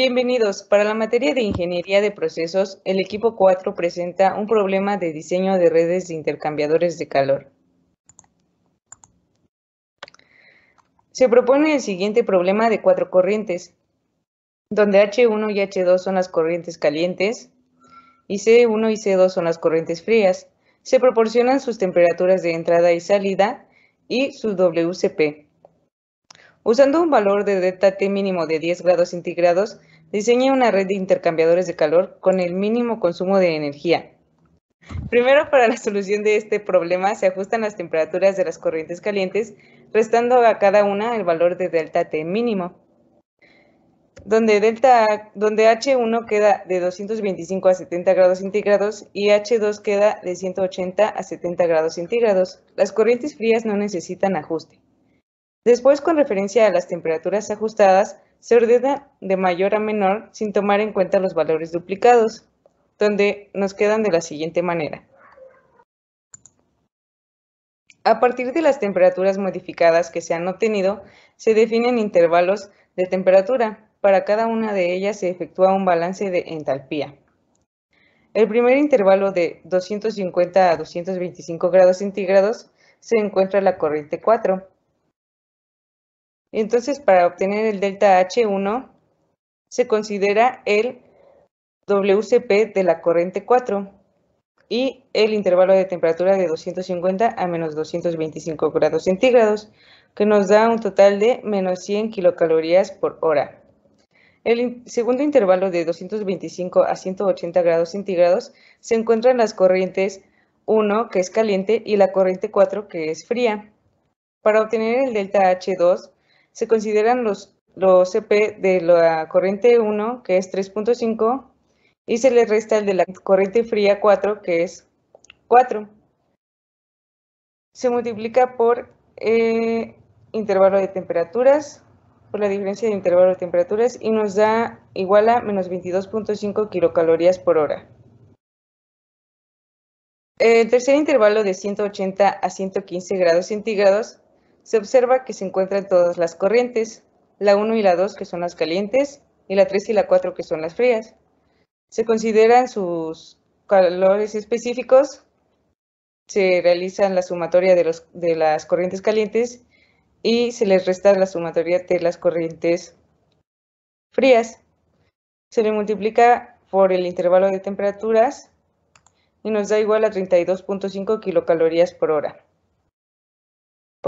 Bienvenidos. Para la materia de Ingeniería de Procesos, el equipo 4 presenta un problema de diseño de redes de intercambiadores de calor. Se propone el siguiente problema de cuatro corrientes, donde H1 y H2 son las corrientes calientes y C1 y C2 son las corrientes frías. Se proporcionan sus temperaturas de entrada y salida y su WCP. Usando un valor de delta T mínimo de 10 grados centígrados, diseña una red de intercambiadores de calor con el mínimo consumo de energía. Primero, para la solución de este problema, se ajustan las temperaturas de las corrientes calientes, restando a cada una el valor de delta T mínimo, donde, donde H1 queda de 225 a 70 grados centígrados y H2 queda de 180 a 70 grados centígrados. Las corrientes frías no necesitan ajuste. Después, con referencia a las temperaturas ajustadas, se ordena de mayor a menor sin tomar en cuenta los valores duplicados, donde nos quedan de la siguiente manera. A partir de las temperaturas modificadas que se han obtenido, se definen intervalos de temperatura. Para cada una de ellas se efectúa un balance de entalpía. El primer intervalo de 250 a 225 grados centígrados se encuentra la corriente 4, entonces, para obtener el delta H1, se considera el WCP de la corriente 4 y el intervalo de temperatura de 250 a menos 225 grados centígrados, que nos da un total de menos 100 kilocalorías por hora. El segundo intervalo de 225 a 180 grados centígrados se encuentran las corrientes 1, que es caliente, y la corriente 4, que es fría. Para obtener el delta H2, se consideran los, los CP de la corriente 1, que es 3.5, y se le resta el de la corriente fría 4, que es 4. Se multiplica por eh, intervalo de temperaturas, por la diferencia de intervalo de temperaturas, y nos da igual a menos 22.5 kilocalorías por hora. El tercer intervalo de 180 a 115 grados centígrados se observa que se encuentran todas las corrientes, la 1 y la 2 que son las calientes y la 3 y la 4 que son las frías. Se consideran sus calores específicos, se realiza la sumatoria de, de las corrientes calientes y se les resta la sumatoria de las corrientes frías. Se le multiplica por el intervalo de temperaturas y nos da igual a 32.5 kilocalorías por hora.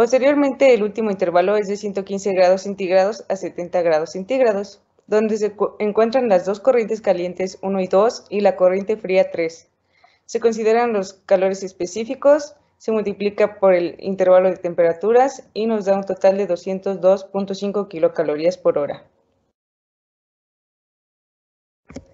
Posteriormente, el último intervalo es de 115 grados centígrados a 70 grados centígrados, donde se encuentran las dos corrientes calientes 1 y 2 y la corriente fría 3. Se consideran los calores específicos, se multiplica por el intervalo de temperaturas y nos da un total de 202.5 kilocalorías por hora.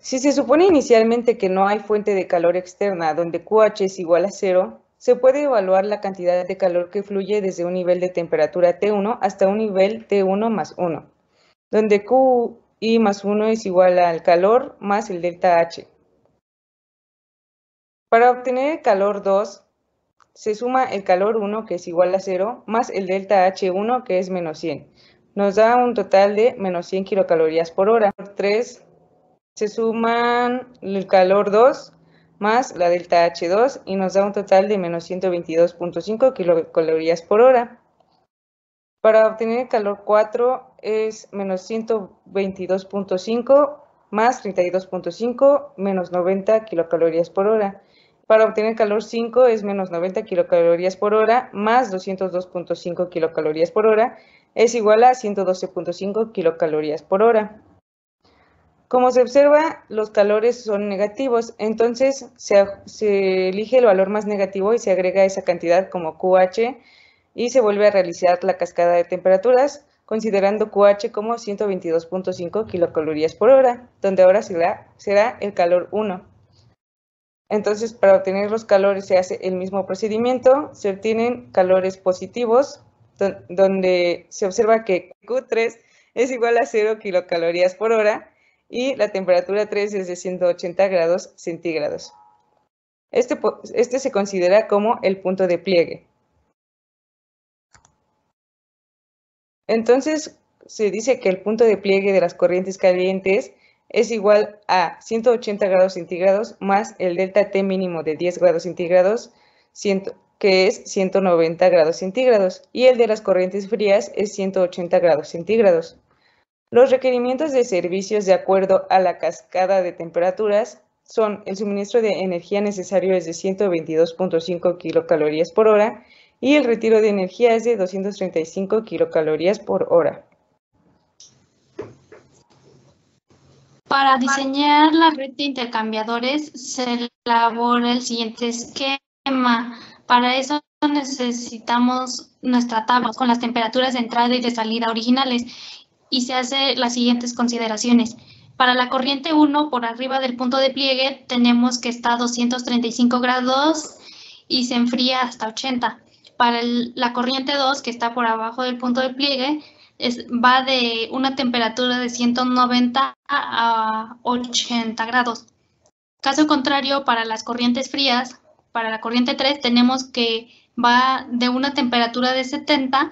Si se supone inicialmente que no hay fuente de calor externa donde QH es igual a cero, se puede evaluar la cantidad de calor que fluye desde un nivel de temperatura T1 hasta un nivel T1 más 1, donde QI más 1 es igual al calor más el delta H. Para obtener el calor 2, se suma el calor 1, que es igual a 0, más el delta H1, que es menos 100. Nos da un total de menos 100 kilocalorías por hora. 3, se suman el calor 2, más la delta H2 y nos da un total de menos 122.5 kilocalorías por hora. Para obtener el calor 4 es menos 122.5 más 32.5 menos 90 kilocalorías por hora. Para obtener calor 5 es menos 90 kilocalorías por hora más 202.5 kilocalorías por hora es igual a 112.5 kilocalorías por hora. Como se observa, los calores son negativos, entonces se, elige el valor más negativo y se agrega esa cantidad como QH y se vuelve a realizar la cascada de temperaturas, considerando QH como 122.5 kilocalorías por hora, donde ahora será, será el calor 1. Entonces, para obtener los calores se hace el mismo procedimiento, se obtienen calores positivos, donde se observa que Q3 es igual a 0 kilocalorías por hora, y la temperatura 3 es de 180 grados centígrados. Este, este se considera como el punto de pliegue. Entonces, se dice que el punto de pliegue de las corrientes calientes es igual a 180 grados centígrados más el delta T mínimo de 10 grados centígrados, que es 190 grados centígrados, y el de las corrientes frías es 180 grados centígrados. Los requerimientos de servicios de acuerdo a la cascada de temperaturas son el suministro de energía necesario es de 122.5 kilocalorías por hora y el retiro de energía es de 235 kilocalorías por hora. Para diseñar la red de intercambiadores se elabora el siguiente esquema. Para eso necesitamos nuestra tabla con las temperaturas de entrada y de salida originales y se hace las siguientes consideraciones. Para la corriente 1, por arriba del punto de pliegue, tenemos que está a 235 grados y se enfría hasta 80. Para la corriente 2, que está por abajo del punto de pliegue, va de una temperatura de 190 a 80 grados. Caso contrario, para las corrientes frías, para la corriente 3 tenemos que va de una temperatura de 70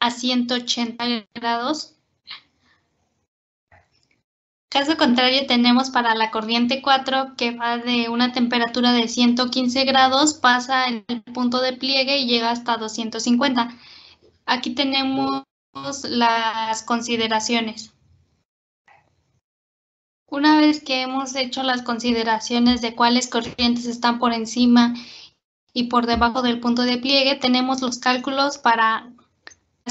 a 180 grados. Caso contrario, tenemos para la corriente 4 que va de una temperatura de 115 grados, pasa el punto de pliegue y llega hasta 250. Aquí tenemos las consideraciones. Una vez que hemos hecho las consideraciones de cuáles corrientes están por encima y por debajo del punto de pliegue, tenemos los cálculos para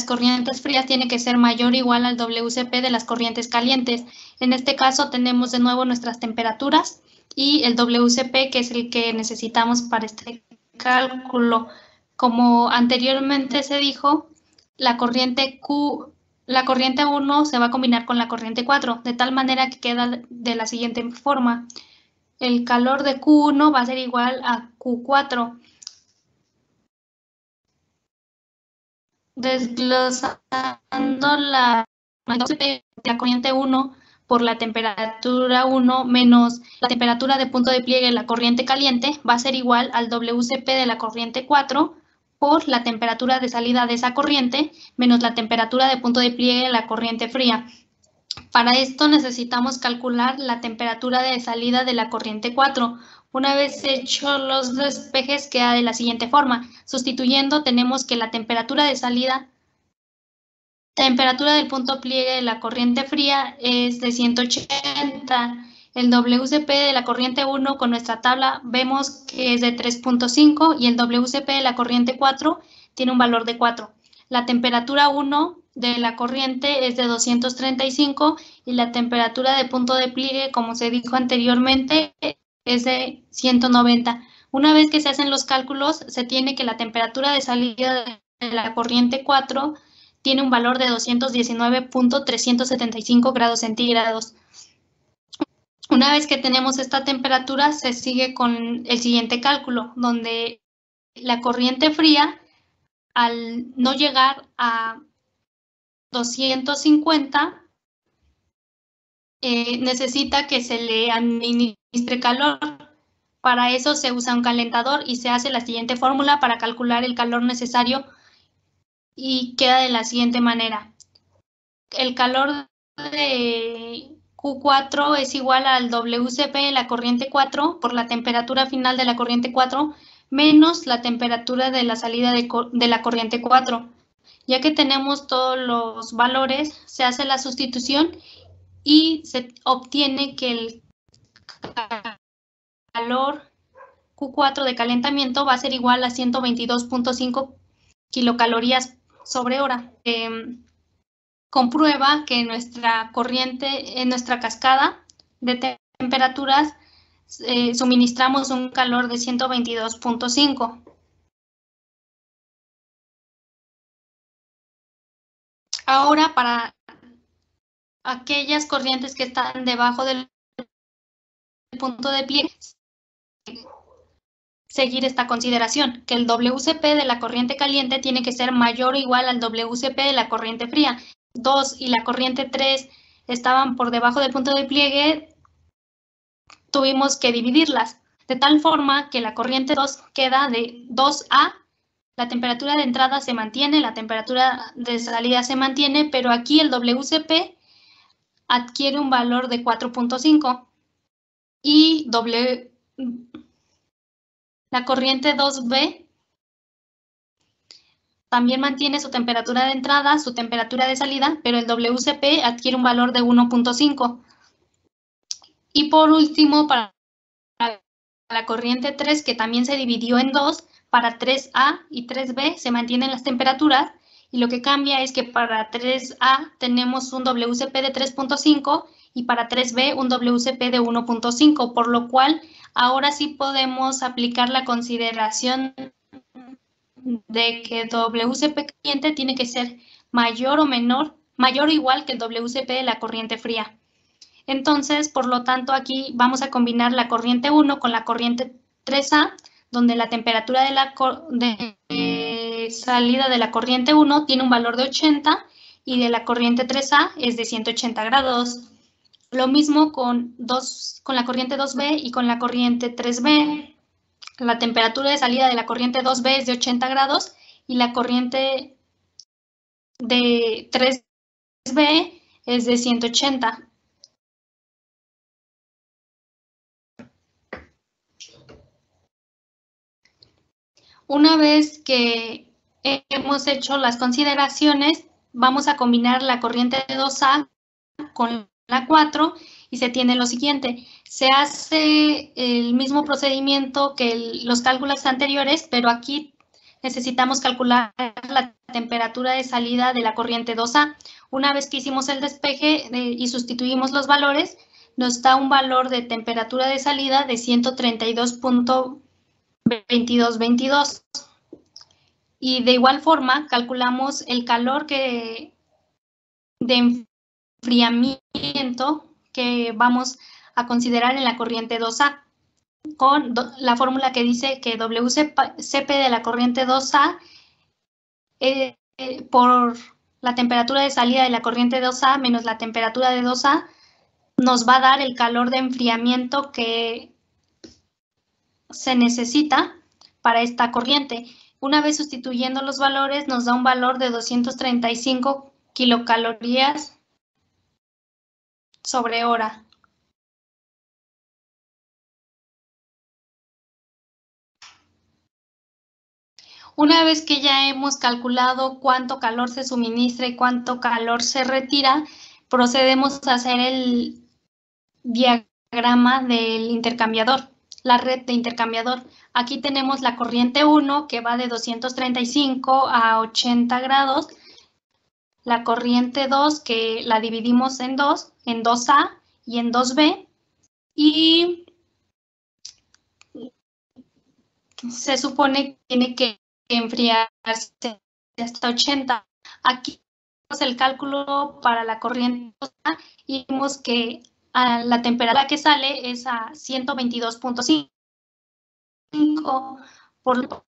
corrientes frías tiene que ser mayor o igual al WCP de las corrientes calientes. En este caso tenemos de nuevo nuestras temperaturas y el WCP que es el que necesitamos para este cálculo. Como anteriormente se dijo, la corriente Q, la corriente 1 se va a combinar con la corriente 4, de tal manera que queda de la siguiente forma. El calor de Q1 va a ser igual a Q4. Desglosando la, la corriente 1 por la temperatura 1 menos la temperatura de punto de pliegue de la corriente caliente va a ser igual al WCP de la corriente 4 por la temperatura de salida de esa corriente menos la temperatura de punto de pliegue de la corriente fría. Para esto necesitamos calcular la temperatura de salida de la corriente 4. Una vez hecho los despejes queda de la siguiente forma. Sustituyendo tenemos que la temperatura de salida, temperatura del punto pliegue de la corriente fría es de 180 el WCP de la corriente 1 con nuestra tabla vemos que es de 3.5 y el WCP de la corriente 4 tiene un valor de 4. La temperatura 1 de la corriente es de 235 y la temperatura de punto de pliegue, como se dijo anteriormente, es de 190. Una vez que se hacen los cálculos, se tiene que la temperatura de salida de la corriente 4 tiene un valor de 219.375 grados centígrados. Una vez que tenemos esta temperatura, se sigue con el siguiente cálculo, donde la corriente fría, al no llegar a 250, eh, necesita que se le administre calor. Para eso se usa un calentador y se hace la siguiente fórmula para calcular el calor necesario y queda de la siguiente manera. El calor de Q4 es igual al WCP de la corriente 4 por la temperatura final de la corriente 4 menos la temperatura de la salida de, de, la corriente 4. Ya que tenemos todos los valores, se hace la sustitución y se obtiene que el calor Q4 de calentamiento va a ser igual a 122.5 kilocalorías sobre hora. Eh, comprueba que nuestra corriente, en nuestra cascada de temperaturas, eh, suministramos un calor de 122.5. Ahora, para aquellas corrientes que están debajo del punto de pie, seguir esta consideración, que el WCP de la corriente caliente tiene que ser mayor o igual al WCP de la corriente fría. 2 y la corriente 3 estaban por debajo del punto de pliegue, tuvimos que dividirlas, de tal forma que la corriente 2 queda de 2A, la temperatura de entrada se mantiene, la temperatura de salida se mantiene, pero aquí el WCP adquiere un valor de 4.5 y W, la corriente 2B también mantiene su temperatura de entrada, su temperatura de salida, pero el WCP adquiere un valor de 1.5. Y por último, para la corriente 3, que también se dividió en dos, para 3A y 3B se mantienen las temperaturas y lo que cambia es que para 3A tenemos un WCP de 3.5 y para 3B un WCP de 1.5, por lo cual ahora sí podemos aplicar la consideración de que WCP caliente tiene que ser mayor o menor, mayor o igual que el WCP de la corriente fría. Entonces, por lo tanto, aquí vamos a combinar la corriente 1 con la corriente 3A donde la temperatura de la de salida de la corriente 1 tiene un valor de 80 y de la corriente 3A es de 180 grados. Lo mismo con, con la corriente 2B y con la corriente 3B. La temperatura de salida de la corriente 2B es de 80 grados y la corriente de 3B es de 180. Una vez que hemos hecho las consideraciones, vamos a combinar la corriente de 2A con la 4 y se tiene lo siguiente. Se hace el mismo procedimiento que los cálculos anteriores, pero aquí necesitamos calcular la temperatura de salida de la corriente 2A. Una vez que hicimos el despeje y sustituimos los valores, nos da un valor de temperatura de salida de 132.20 22, 22. Y de igual forma calculamos el calor que de enfriamiento que vamos a considerar en la corriente 2A con la fórmula que dice que WCP de la corriente 2A eh, eh, por la temperatura de salida de la corriente 2A menos la temperatura de 2A nos va a dar el calor de enfriamiento que se necesita para esta corriente. Una vez sustituyendo los valores, nos da un valor de 235 kilocalorías sobre hora. Una vez que ya hemos calculado cuánto calor se suministra y cuánto calor se retira, procedemos a hacer el diagrama del intercambiador la red de intercambiador. Aquí tenemos la corriente 1 que va de 235 a 80 grados, la corriente 2 que la dividimos en dos, en 2A y en 2B, y se supone que tiene que enfriarse hasta 80. Aquí el cálculo para la corriente 2A y vemos que la temperatura que sale es a 122.5 por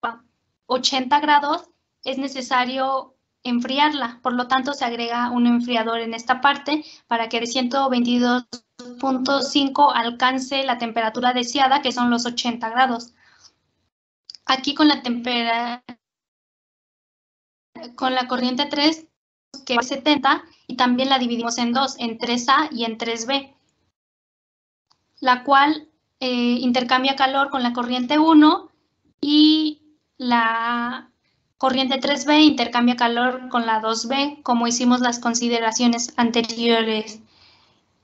80 grados, es necesario enfriarla. Por lo tanto, se agrega un enfriador en esta parte para que de 122.5 alcance la temperatura deseada, que son los 80 grados. Aquí con la con la corriente 3, que es 70, y también la dividimos en dos, en 3A y en 3B la cual eh, intercambia calor con la corriente 1 y la corriente 3B intercambia calor con la 2B, como hicimos las consideraciones anteriores.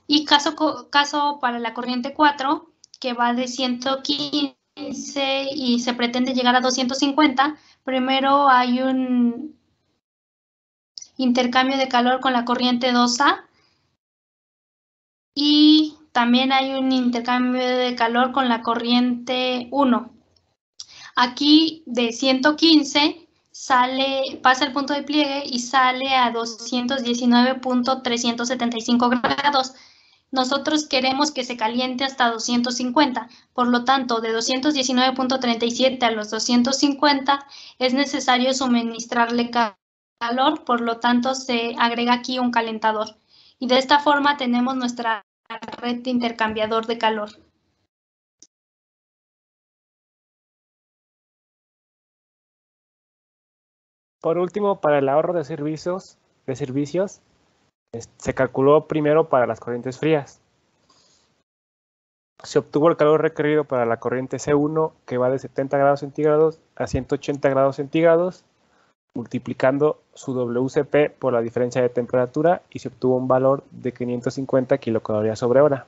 Y caso, caso para la corriente 4, que va de 115 y se pretende llegar a 250, primero hay un intercambio de calor con la corriente 2A y también hay un intercambio de calor con la corriente 1. Aquí de 115 sale, pasa el punto de pliegue y sale a 219.375 grados. Nosotros queremos que se caliente hasta 250, por lo tanto, de 219.37 a los 250 es necesario suministrarle calor, por lo tanto se agrega aquí un calentador. Y de esta forma tenemos nuestra red intercambiador de calor. Por último, para el ahorro de servicios, de servicios Se calculó primero para las corrientes frías. Se obtuvo el calor requerido para la corriente C1 que va de 70 grados centígrados a 180 grados centígrados, multiplicando su WCP por la diferencia de temperatura y se obtuvo un valor de 550 kilocalorías sobre hora.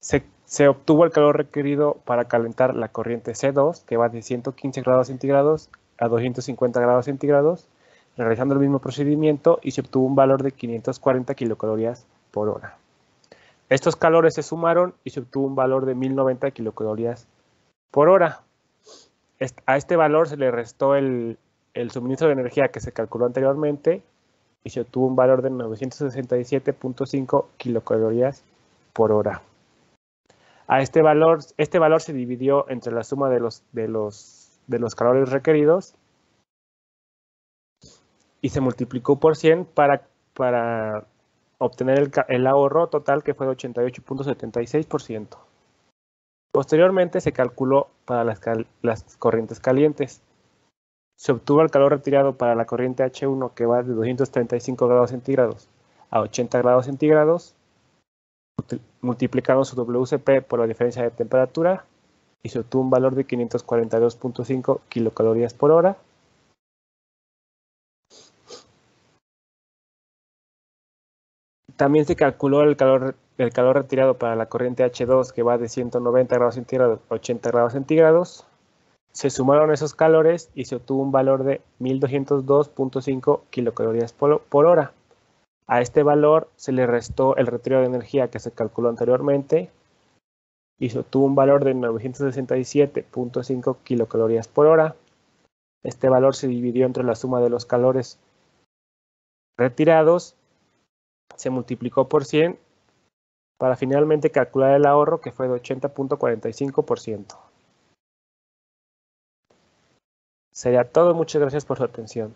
Se, obtuvo el calor requerido para calentar la corriente C2 que va de 115 grados centígrados a 250 grados centígrados realizando el mismo procedimiento y se obtuvo un valor de 540 kilocalorías por hora. Estos calores se sumaron y se obtuvo un valor de 1090 kilocalorías por hora. A este valor se le restó el, el suministro de energía que se calculó anteriormente y se obtuvo un valor de 967.5 kilocalorías por hora. A este valor, este valor se dividió entre la suma de los, de los, de los calores requeridos y se multiplicó por 100 para, para obtener el, el ahorro total que fue de 88.76%. Posteriormente se calculó para las, las, corrientes calientes. Se obtuvo el calor retirado para la corriente H1 que va de 235 grados centígrados a 80 grados centígrados, multiplicando su WCP por la diferencia de temperatura y se obtuvo un valor de 542.5 kilocalorías por hora También se calculó el calor, el calor retirado para la corriente H2 que va de 190 grados centígrados a 80 grados centígrados. Se sumaron esos calores y se obtuvo un valor de 1202.5 kilocalorías por, hora. A este valor se le restó el retiro de energía que se calculó anteriormente y se obtuvo un valor de 967.5 kilocalorías por hora. Este valor se dividió entre la suma de los calores retirados se multiplicó por 100 para finalmente calcular el ahorro que fue de 80.45%. Sería todo, muchas gracias por su atención.